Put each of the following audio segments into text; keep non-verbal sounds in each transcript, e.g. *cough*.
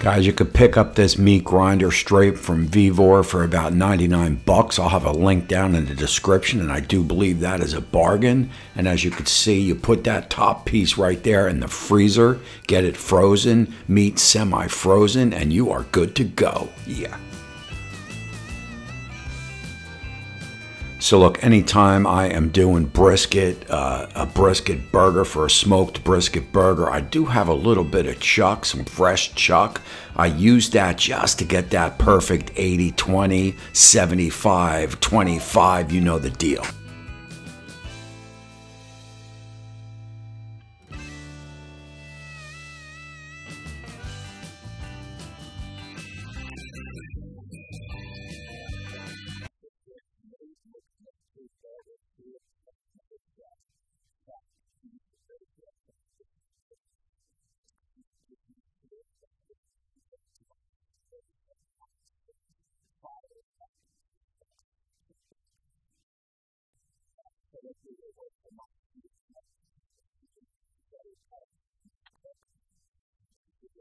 Guys, you could pick up this meat grinder straight from Vevor for about 99 bucks. I'll have a link down in the description, and I do believe that is a bargain. And as you can see, you put that top piece right there in the freezer, get it frozen, meat semi-frozen, and you are good to go. Yeah. So look, anytime I am doing brisket, uh, a brisket burger for a smoked brisket burger, I do have a little bit of chuck, some fresh chuck. I use that just to get that perfect 80, 20, 75, 25, you know the deal.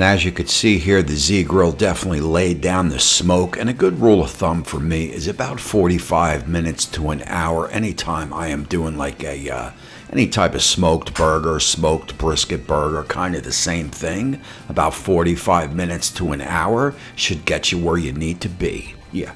And as you could see here, the Z Grill definitely laid down the smoke. And a good rule of thumb for me is about 45 minutes to an hour anytime I am doing like a uh, any type of smoked burger, smoked brisket burger, kind of the same thing. About 45 minutes to an hour should get you where you need to be. Yeah.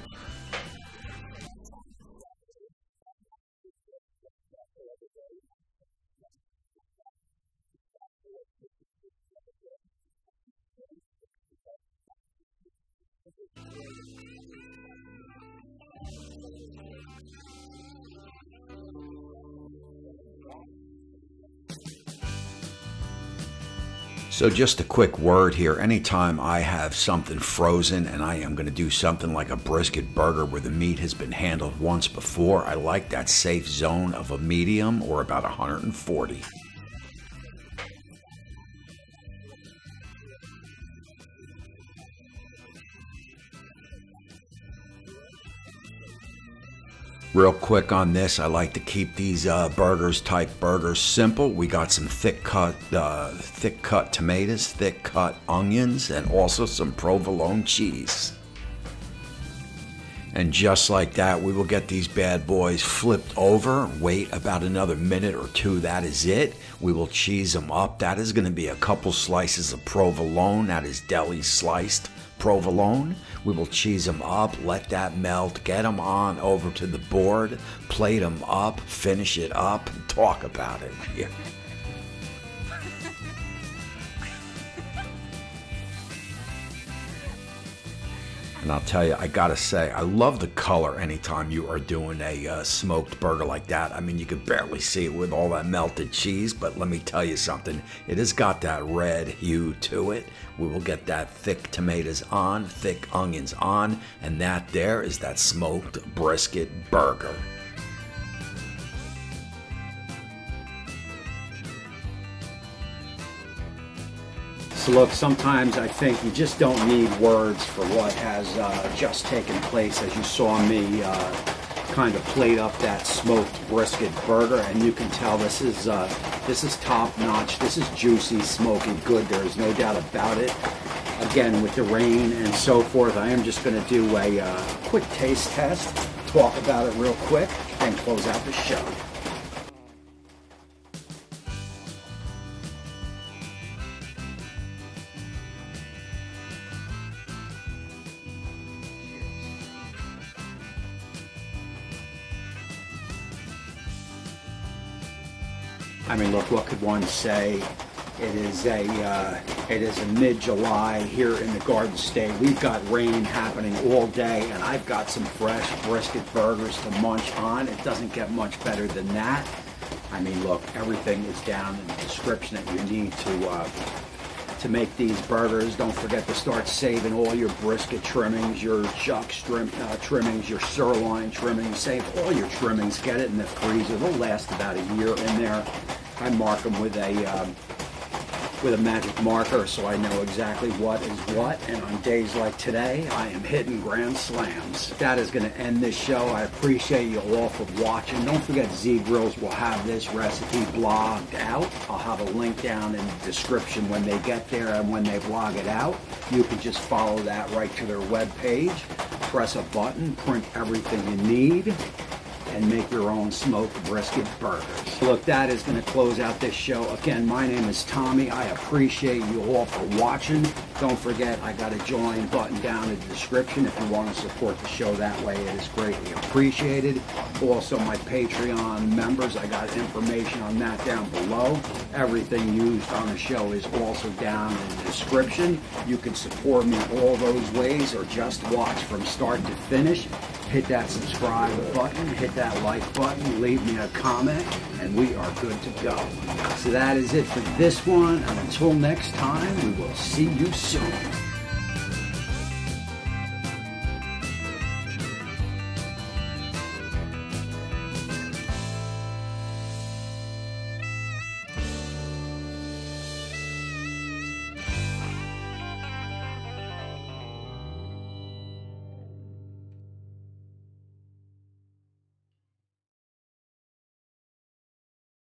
So just a quick word here. Anytime I have something frozen and I am going to do something like a brisket burger where the meat has been handled once before, I like that safe zone of a medium or about 140. Real quick on this, I like to keep these uh, burgers type burgers simple. We got some thick cut, uh, thick cut tomatoes, thick cut onions, and also some provolone cheese. And just like that, we will get these bad boys flipped over. Wait about another minute or two. That is it. We will cheese them up. That is going to be a couple slices of provolone. That is deli sliced provolone. We will cheese them up, let that melt, get them on over to the board, plate them up, finish it up, and talk about it. *laughs* And I'll tell you, I gotta say, I love the color anytime you are doing a uh, smoked burger like that. I mean, you could barely see it with all that melted cheese, but let me tell you something. It has got that red hue to it. We will get that thick tomatoes on, thick onions on, and that there is that smoked brisket burger. Look, sometimes I think you just don't need words for what has uh, just taken place as you saw me uh, kind of plate up that smoked brisket burger and you can tell this is uh, this is top notch this is juicy smoky good there is no doubt about it. Again with the rain and so forth I am just going to do a uh, quick taste test talk about it real quick and close out the show I mean, look, what could one say? It is a uh, it is a mid-July here in the Garden State. We've got rain happening all day, and I've got some fresh brisket burgers to munch on. It doesn't get much better than that. I mean, look, everything is down in the description that you need to uh, to make these burgers. Don't forget to start saving all your brisket trimmings, your chuck trim, uh, trimmings, your sirloin trimmings. Save all your trimmings. Get it in the freezer. They'll last about a year in there. I mark them with a um, with a magic marker so I know exactly what is what. And on days like today, I am hitting grand slams. That is going to end this show. I appreciate you all for watching. Don't forget Z Grills will have this recipe blogged out. I'll have a link down in the description when they get there and when they blog it out. You can just follow that right to their web page. Press a button, print everything you need and make your own smoked brisket burgers. Look, that is going to close out this show. Again, my name is Tommy. I appreciate you all for watching. Don't forget, I got a join button down in the description if you want to support the show that way. It is greatly appreciated. Also, my Patreon members, I got information on that down below. Everything used on the show is also down in the description. You can support me all those ways or just watch from start to finish hit that subscribe button, hit that like button, leave me a comment, and we are good to go. So that is it for this one, and until next time, we will see you soon.